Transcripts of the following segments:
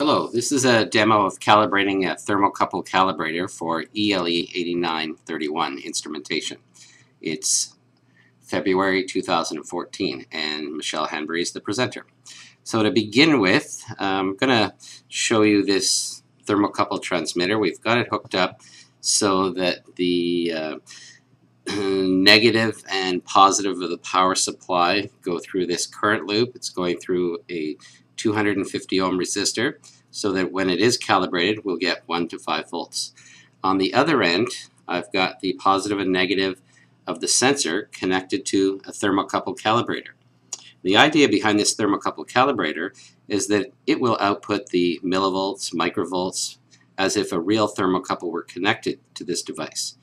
Hello, this is a demo of calibrating a thermocouple calibrator for ELE 8931 instrumentation. It's February 2014 and Michelle Hanbury is the presenter. So to begin with, I'm going to show you this thermocouple transmitter. We've got it hooked up so that the uh, negative and positive of the power supply go through this current loop. It's going through a 250 ohm resistor so that when it is calibrated we'll get 1 to 5 volts. On the other end I've got the positive and negative of the sensor connected to a thermocouple calibrator. The idea behind this thermocouple calibrator is that it will output the millivolts, microvolts, as if a real thermocouple were connected to this device.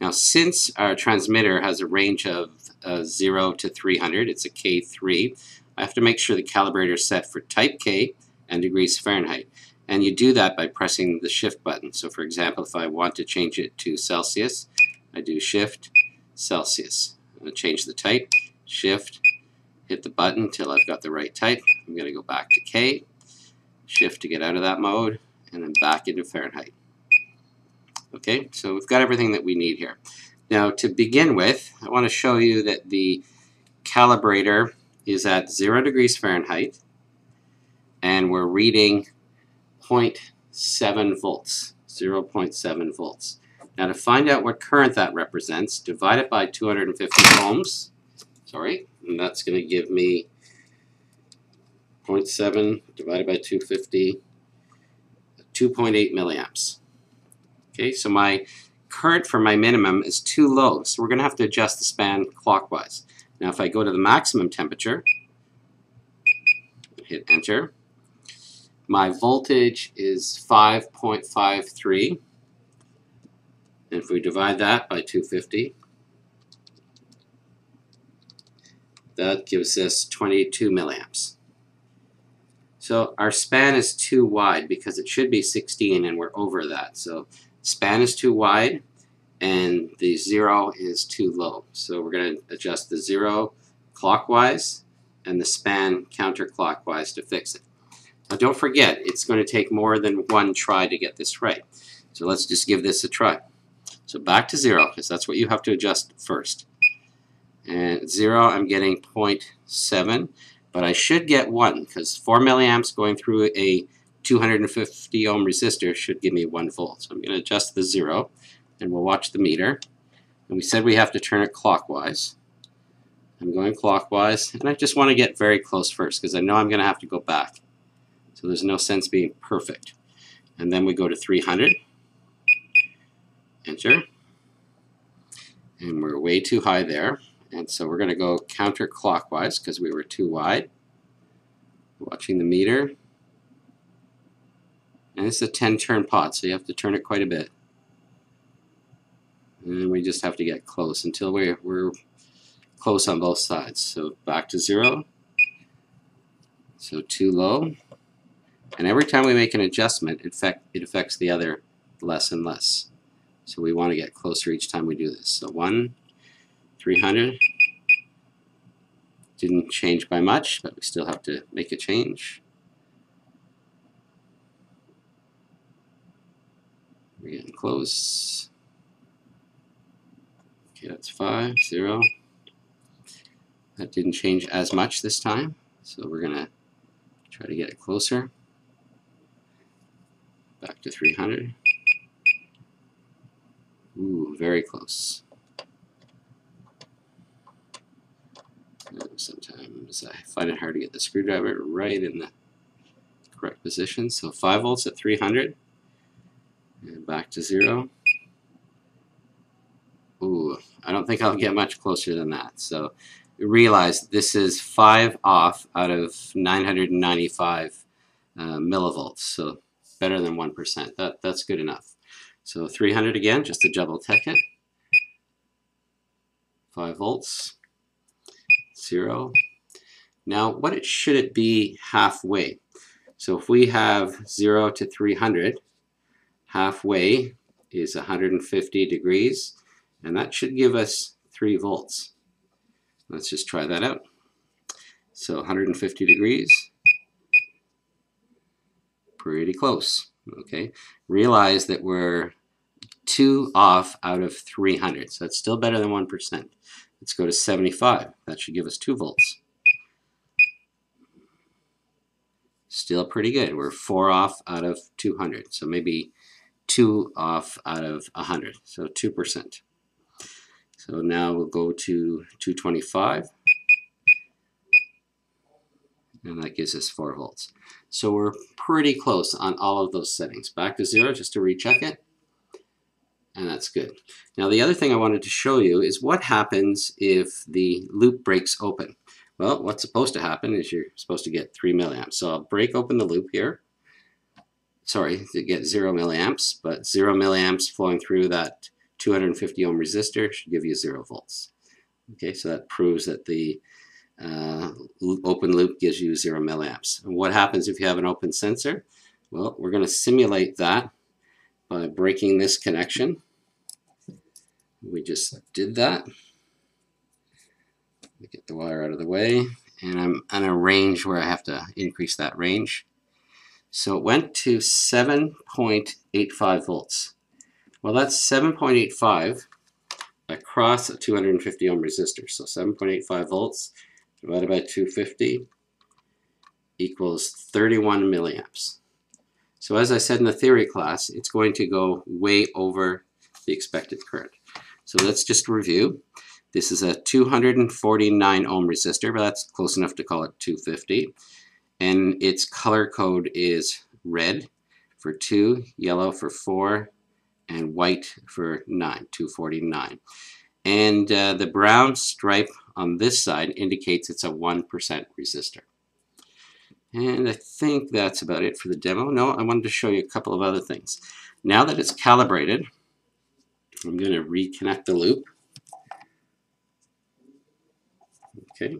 Now since our transmitter has a range of uh, 0 to 300, it's a K3, I have to make sure the calibrator is set for type K and degrees Fahrenheit. And you do that by pressing the shift button. So for example, if I want to change it to Celsius, I do shift, Celsius. I'm going to change the type, shift, hit the button until I've got the right type. I'm going to go back to K, shift to get out of that mode, and then back into Fahrenheit. Okay, so we've got everything that we need here. Now to begin with, I want to show you that the calibrator is at 0 degrees Fahrenheit and we're reading 0.7 volts, 0.7 volts. Now to find out what current that represents, divide it by 250 ohms, sorry, and that's going to give me 0.7 divided by 250, 2.8 milliamps. Okay, so my current for my minimum is too low, so we're going to have to adjust the span clockwise. Now if I go to the maximum temperature, hit enter, my voltage is 5.53. And if we divide that by 250, that gives us 22 milliamps. So our span is too wide because it should be 16 and we're over that. So span is too wide and the zero is too low. So we're going to adjust the zero clockwise and the span counterclockwise to fix it. Now don't forget, it's going to take more than one try to get this right. So let's just give this a try. So back to zero, because that's what you have to adjust first. And zero, I'm getting 0.7, but I should get one, because 4 milliamps going through a 250 ohm resistor should give me 1 volt. So I'm going to adjust the zero, and we'll watch the meter. And we said we have to turn it clockwise. I'm going clockwise, and I just want to get very close first, because I know I'm going to have to go back. So there's no sense being perfect. And then we go to 300. Enter. And we're way too high there. And so we're going to go counterclockwise because we were too wide. Watching the meter. And it's a 10 turn pot, so you have to turn it quite a bit. And we just have to get close until we're, we're close on both sides. So back to zero. So too low. And every time we make an adjustment, it affects the other less and less. So we want to get closer each time we do this. So 1, 300. Didn't change by much, but we still have to make a change. We're getting close. Okay, that's 5, 0. That didn't change as much this time, so we're going to try to get it closer back to 300. Ooh, very close. Sometimes I find it hard to get the screwdriver right in the correct position. So 5 volts at 300 and back to 0. Ooh, I don't think I'll get much closer than that. So realize this is 5 off out of 995 uh, millivolts. So better than 1%. That, that's good enough. So 300 again, just to double check it. 5 volts, 0. Now, what it, should it be halfway? So if we have 0 to 300, halfway is 150 degrees, and that should give us 3 volts. Let's just try that out. So 150 degrees, Pretty close. Okay. Realize that we're two off out of 300. So that's still better than 1%. Let's go to 75. That should give us 2 volts. Still pretty good. We're 4 off out of 200. So maybe 2 off out of 100. So 2%. So now we'll go to 225. And that gives us 4 volts. So we're pretty close on all of those settings. Back to zero just to recheck it and that's good. Now the other thing I wanted to show you is what happens if the loop breaks open. Well, what's supposed to happen is you're supposed to get 3 milliamps. So I'll break open the loop here. Sorry, to get 0 milliamps, but 0 milliamps flowing through that 250 ohm resistor should give you 0 volts. Okay, so that proves that the uh, open loop gives you 0 milliamps. And what happens if you have an open sensor? Well, we're going to simulate that by breaking this connection. We just did that. Get the wire out of the way. And I'm on a range where I have to increase that range. So it went to 7.85 volts. Well, that's 7.85 across a 250 ohm resistor. So 7.85 volts divided by 250 equals 31 milliamps. So as I said in the theory class, it's going to go way over the expected current. So let's just review. This is a 249 ohm resistor, but that's close enough to call it 250. And its color code is red for 2, yellow for 4, and white for 9, 249. And uh, the brown stripe on this side indicates it's a 1% resistor. And I think that's about it for the demo. No, I wanted to show you a couple of other things. Now that it's calibrated, I'm going to reconnect the loop. Okay,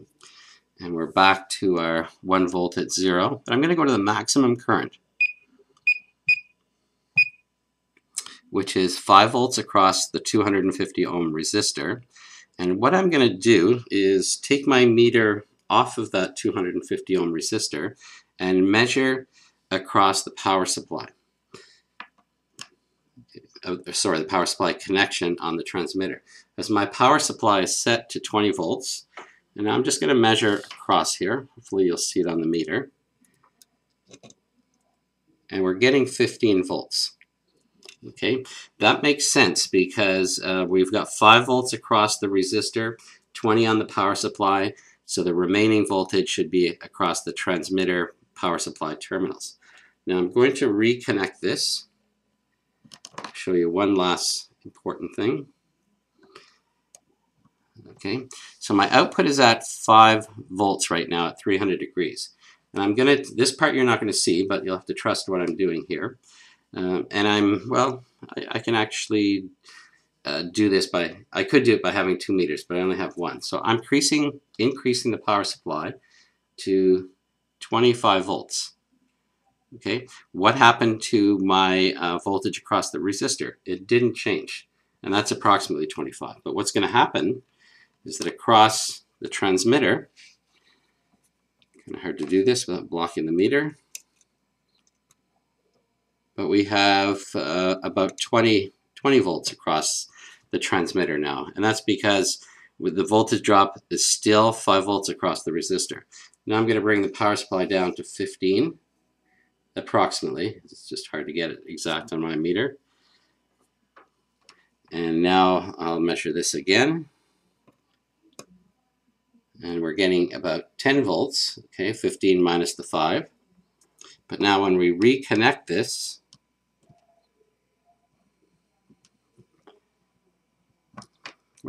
and we're back to our 1 volt at 0. But I'm going to go to the maximum current, which is 5 volts across the 250 ohm resistor. And what I'm going to do is take my meter off of that 250 ohm resistor and measure across the power supply. Uh, sorry, the power supply connection on the transmitter. As my power supply is set to 20 volts, and I'm just going to measure across here. Hopefully you'll see it on the meter. And we're getting 15 volts. Okay, that makes sense because uh, we've got 5 volts across the resistor, 20 on the power supply, so the remaining voltage should be across the transmitter power supply terminals. Now I'm going to reconnect this, show you one last important thing. Okay, so my output is at 5 volts right now at 300 degrees. And I'm going to, this part you're not going to see, but you'll have to trust what I'm doing here. Um, and I'm, well, I, I can actually uh, do this by, I could do it by having two meters, but I only have one. So I'm increasing, increasing the power supply to 25 volts. Okay, what happened to my uh, voltage across the resistor? It didn't change, and that's approximately 25. But what's going to happen is that across the transmitter, kind of hard to do this without blocking the meter, but we have uh, about 20 20 volts across the transmitter now. And that's because with the voltage drop is still 5 volts across the resistor. Now I'm going to bring the power supply down to 15 approximately. It's just hard to get it exact on my meter. And now I'll measure this again. And we're getting about 10 volts, okay, 15 minus the 5. But now when we reconnect this,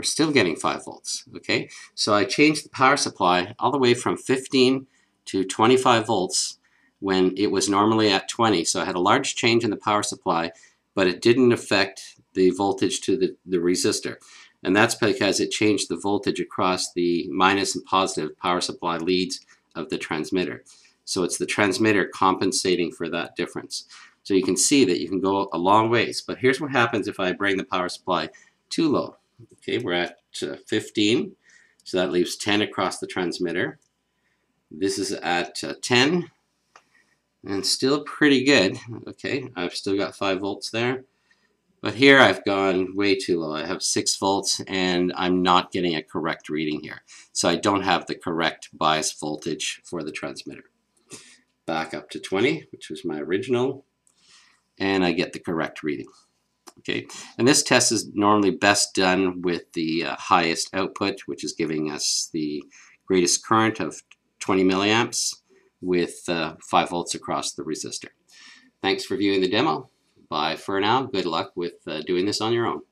we're still getting 5 volts. Okay, so I changed the power supply all the way from 15 to 25 volts when it was normally at 20. So I had a large change in the power supply, but it didn't affect the voltage to the, the resistor. And that's because it changed the voltage across the minus and positive power supply leads of the transmitter. So it's the transmitter compensating for that difference. So you can see that you can go a long ways. But here's what happens if I bring the power supply too low. Okay, we're at uh, 15, so that leaves 10 across the transmitter. This is at uh, 10, and still pretty good. Okay, I've still got 5 volts there. But here I've gone way too low. I have 6 volts and I'm not getting a correct reading here. So I don't have the correct bias voltage for the transmitter. Back up to 20, which was my original, and I get the correct reading. Okay, and this test is normally best done with the uh, highest output, which is giving us the greatest current of 20 milliamps with uh, 5 volts across the resistor. Thanks for viewing the demo. Bye for now. Good luck with uh, doing this on your own.